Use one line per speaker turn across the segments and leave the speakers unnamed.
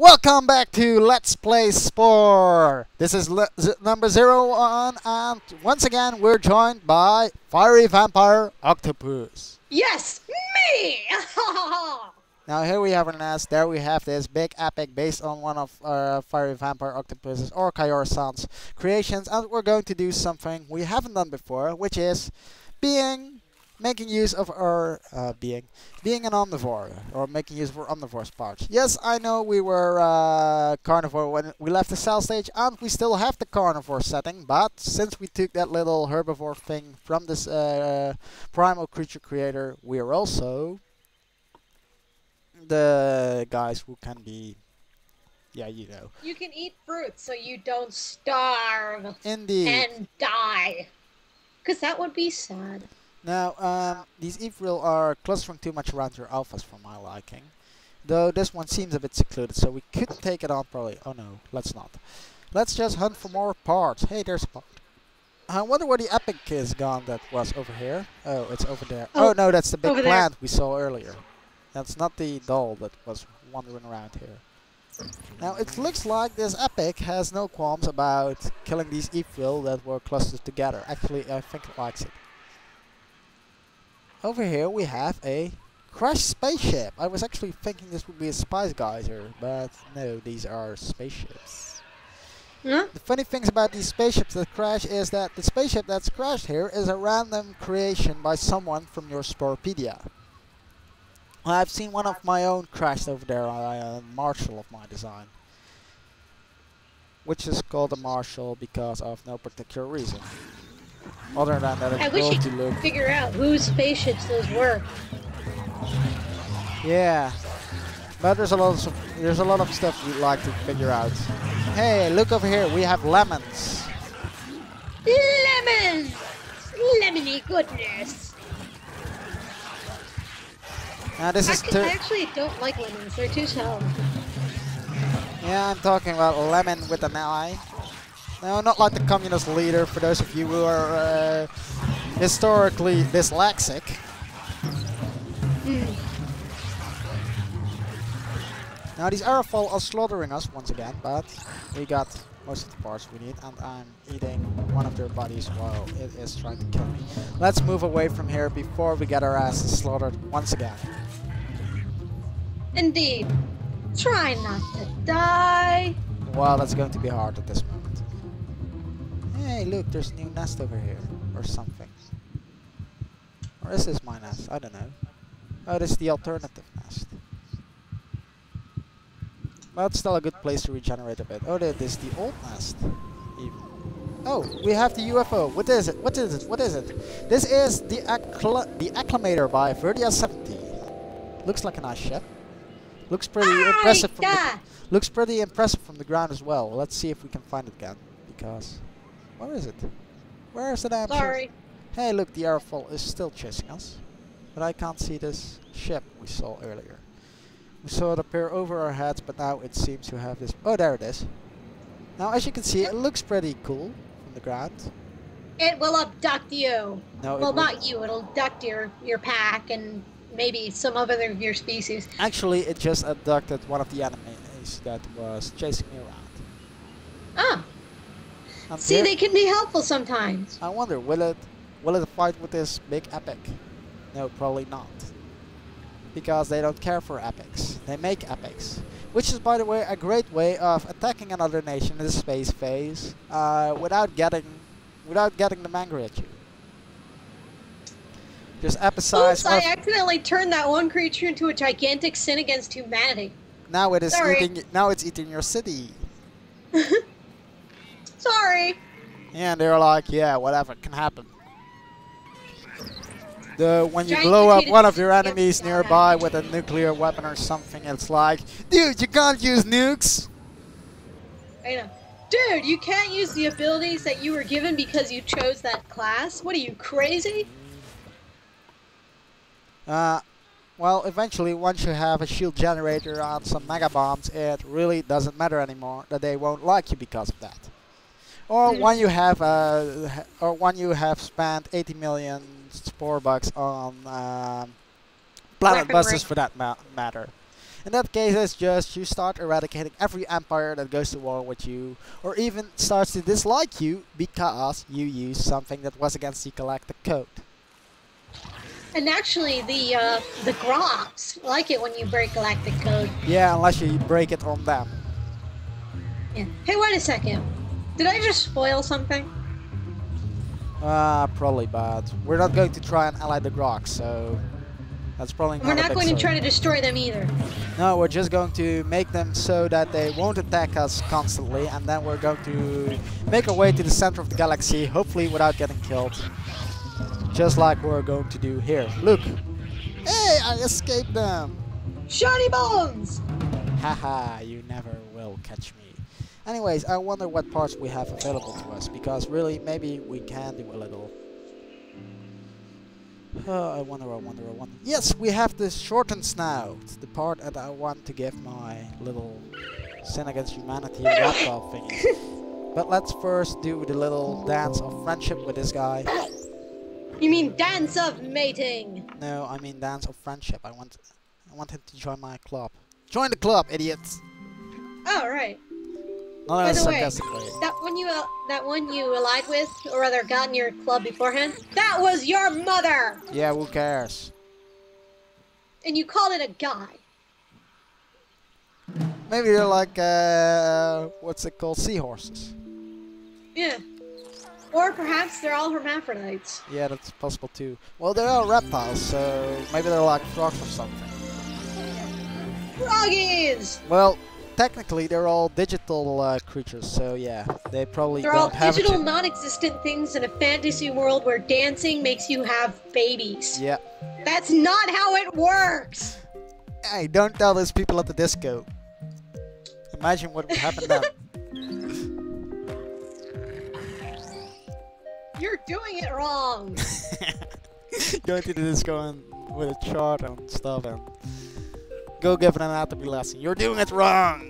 Welcome back to Let's Play Spore. This is number zero one, and once again we're joined by Fiery Vampire Octopus.
Yes, me!
now here we have our nest. There we have this big epic based on one of our Fiery Vampire Octopus's or Kyora-san's creations, and we're going to do something we haven't done before, which is being making use of our uh, being being an omnivore or making use of our omnivore's parts. Yes, I know we were uh, carnivore when we left the cell stage and we still have the carnivore setting, but since we took that little herbivore thing from this uh, primal creature creator, we are also the guys who can be yeah, you know.
You can eat fruit so you don't starve.
Indeed.
And die. Because that would be sad.
Now, um, these Evril are clustering too much around your alphas for my liking. Though this one seems a bit secluded, so we could take it on probably. Oh no, let's not. Let's just hunt for more parts. Hey, there's a part. I wonder where the epic is gone that was over here. Oh, it's over there. Oh, oh no, that's the big plant we saw earlier. That's not the doll that was wandering around here. Now, it looks like this epic has no qualms about killing these Evril that were clustered together. Actually, I think it likes it. Over here we have a crashed spaceship. I was actually thinking this would be a spice geyser, but no, these are spaceships.
Yeah?
The funny things about these spaceships that crash is that the spaceship that's crashed here is a random creation by someone from your Sporepedia. I've seen one of my own crashed over there, a Marshall of my design. Which is called a Marshall because of no particular reason. Other than that,
I wish you could look. figure out whose spaceships those were.
Yeah, but there's a lot of there's a lot of stuff we'd like to figure out. Hey, look over here. We have lemons.
Lemons, lemony goodness.
Now this
I
is.
I actually don't like lemons. They're too sour.
Yeah, I'm talking about Lemin with an I. No, not like the communist leader, for those of you who are uh, historically dyslexic.
Mm.
Now these Aerofall are slaughtering us once again, but we got most of the parts we need, and I'm eating one of their bodies while it is trying to kill me. Let's move away from here before we get our asses slaughtered once again.
Indeed. Try not to die.
Well, that's going to be hard at this moment. Hey, look, there's a new nest over here. Or something. Or is this my nest? I don't know. Oh, this is the alternative nest. Well, it's still a good place to regenerate a bit. Oh, this is the old nest. Even. Oh, we have the UFO. What is it? What is it? What is it? This is the accla the Acclamator by Verdia 70. Looks like a nice ship. Looks pretty ah, impressive. From the, looks pretty impressive from the ground as well. Let's see if we can find it again, because where is it? Where is the damn
Sorry.
ship? Hey, look, the Aerofall is still chasing us. But I can't see this ship we saw earlier. We saw it appear over our heads, but now it seems to have this... Oh, there it is. Now, as you can see, it looks pretty cool from the ground.
It will abduct you.
No,
well, not you. It'll abduct your, your pack and maybe some other of your species.
Actually, it just abducted one of the enemies that was chasing me around.
Ah. See, they can be helpful sometimes.
I wonder, will it will it fight with this big epic? No, probably not. Because they don't care for epics. They make epics. Which is, by the way, a great way of attacking another nation in the space phase uh, without getting without getting them angry at you. Just epicize.
Oops, I accidentally turned that one creature into a gigantic sin against humanity.
Now it is Sorry. eating. Now it's eating your city.
Sorry.
And they're like, yeah, whatever can happen. The when you blow up one of your enemies nearby with a nuclear weapon or something, it's like, dude, you can't use nukes.
I know. Dude, you can't use the abilities that you were given because you chose that class? What are you, crazy?
Uh, well, eventually, once you have a shield generator and some mega bombs, it really doesn't matter anymore that they won't like you because of that or when you have uh, or when you have spent 80 million spore bucks on um, planet busters for that ma matter. In that case, it's just you start eradicating every empire that goes to war with you, or even starts to dislike you because you use something that was against the galactic code.
And actually, the uh, the Grox like it when you break galactic code.
Yeah, unless you break it on them.
Yeah. Hey, wait a second. Did I just spoil something?
Ah, probably, but we're not going to try and ally the Grox, so that's probably not
We're not going to try to destroy them either.
No, we're just going to make them so that they won't attack us constantly, and then we're going to make our way to the center of the galaxy, hopefully without getting killed. Just like we're going to do here. Look! Hey, I escaped them!
Shiny bones!
Haha, you never will catch me. Anyways, I wonder what parts we have available to us, because really, maybe we can do a little. Oh, I wonder, I wonder, I wonder. Yes, we have the shortened snout, the part that I want to give my little sin against humanity laptop thingy. But let's first do the little dance of friendship with this guy.
You mean dance of mating?
No, I mean dance of friendship. I want, I want him to join my club. Join the club, idiots!
Oh, right.
Not
By the way. That one you uh, that one you allied with, or rather got in your club beforehand, that was your mother!
Yeah, who cares?
And you called it a guy.
Maybe they're like, uh, what's it called? Seahorses.
Yeah. Or perhaps they're all hermaphrodites.
Yeah, that's possible too. Well, they are all reptiles, so maybe they're like frogs or something.
Froggies!
Well, technically they're all digital uh, creatures, so yeah, they probably
They're all digital, non existent things in a fantasy world where dancing makes you have babies.
Yeah.
That's not how it works!
Hey, don't tell those people at the disco. Imagine what would happen then.
You're doing it wrong!
Going to the disco and with a chart and stuff and go give an anatomy lesson. You're doing it wrong.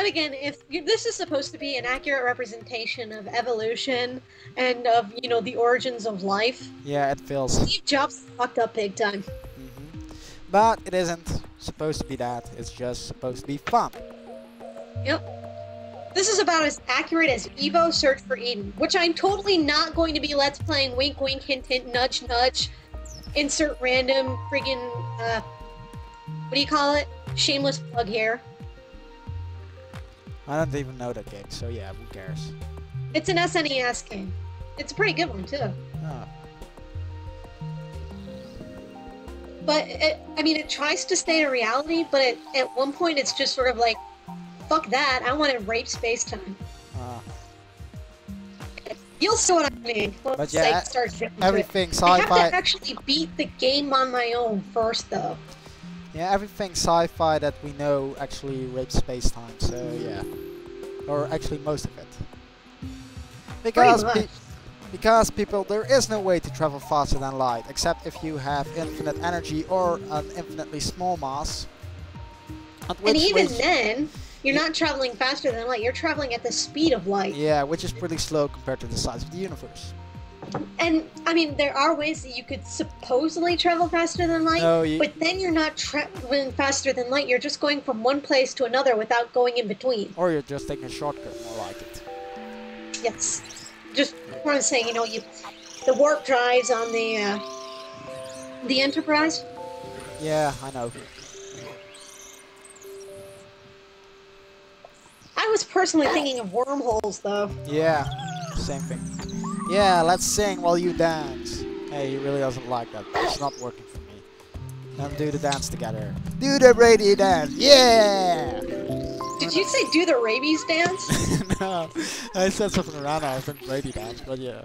Then again, if you, this is supposed to be an accurate representation of evolution and of, you know, the origins of life,
Yeah, it feels.
Steve Jobs fucked up big time.
hmm But it isn't supposed to be that. It's just supposed to be fun. Yep.
This is about as accurate as Evo Search for Eden, which I'm totally not going to be let's playing wink wink hint hint nudge nudge, insert random friggin' uh what do you call it? Shameless plug here.
I don't even know that game, so yeah, who cares?
It's an SNES game. It's a pretty good one too.
Oh.
But it, I mean, it tries to stay in reality, but it, at one point it's just sort of like, fuck that. I want to rape space time.
ah.
You'll see what I mean. Once
But yeah,
I start getting into it. I have to actually beat the game on my own first, though.
Yeah, everything sci-fi that we know actually rapes space-time. So mm. yeah, or actually most of it. Because pe- because people, there is no way to travel faster than light, except if you have infinite energy or an infinitely small mass.
And even then, you're not traveling faster than light. You're traveling at the speed of light.
Yeah, which is pretty slow compared to the size of the universe.
And I mean, there are ways that you could supposedly travel faster than light,
No, you,
but then you're not traveling faster than light. You're just going from one place to another without going in between.
or you're just taking a shortcut, more like it.
Yes. Just what I'm saying, you know, you the warp drives on the uh, the Enterprise.
Yeah, I know.
I was personally thinking of wormholes, though.
Yeah, same thing. Yeah, let's sing while you dance. Hey, he really doesn't like that. It's not working for me. Then do the dance together. Do the Brady dance. Yeah!
Did you say do the rabies dance?
no, I said something around. I think Brady dance, but yeah.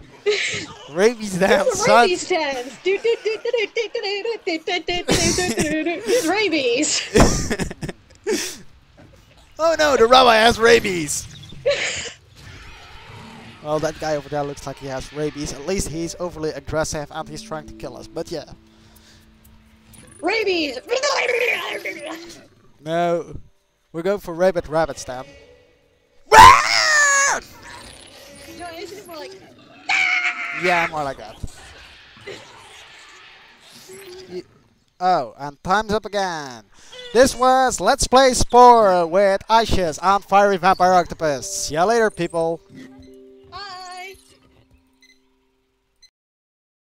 Rabies dance,
Do
dance,
the
son.
rabies dance. Do do do do do do do do do do do do do do rabies.
oh no, the rabbi has rabies. Well, that guy over there looks like he has rabies. At least he's overly aggressive and he's trying to kill us. But yeah.
Rabies.
No. We're going for rabbit rabbit stamp.
No, isn't it more like
Yeah, more like that. Y- Oh, and time's up again. This was Let's Play Spore with Aecius on Fiery Vampire Octopus. See ya later, people.